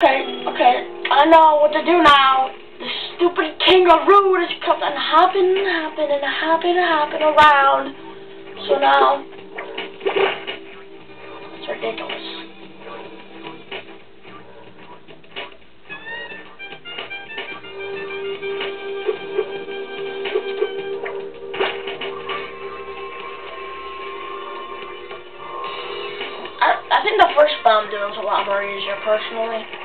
Okay, okay, I know what to do now. The stupid kangaroo is coming hopping, hopping, and hopping, hopping around. So now, it's ridiculous. I, I think the first bomb doing was a lot more easier, personally.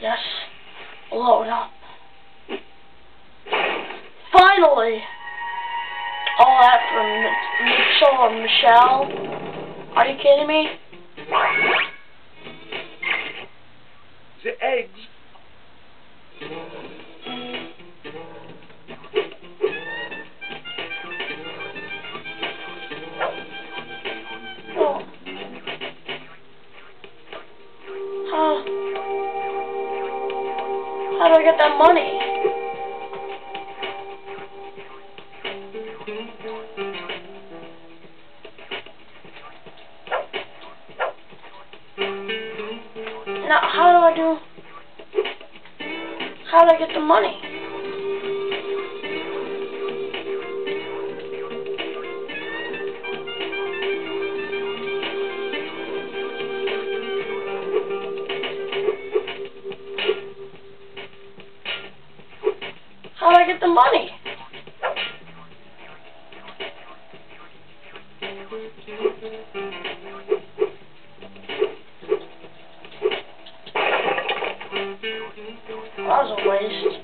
Yes. Load up. Finally! All that from Mitchell or Michelle? Are you kidding me? The eggs. How do I get that money? Now, how do I do? How do I get the money? How do I get the money? That was a waste.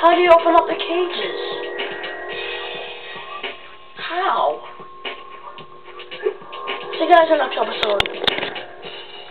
How do you open up the cages? How? See you guys in next episode.